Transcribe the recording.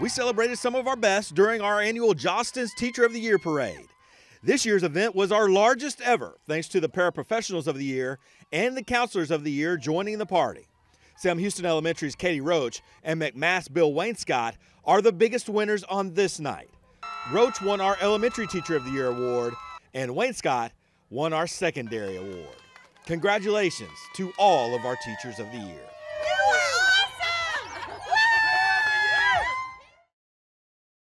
we celebrated some of our best during our annual Jostens Teacher of the Year parade. This year's event was our largest ever, thanks to the paraprofessionals of the year and the counselors of the year joining the party. Sam Houston Elementary's Katie Roche and McMath Bill Wainscott are the biggest winners on this night. Roche won our Elementary Teacher of the Year award, and Wainscott won our Secondary award. Congratulations to all of our Teachers of the Year.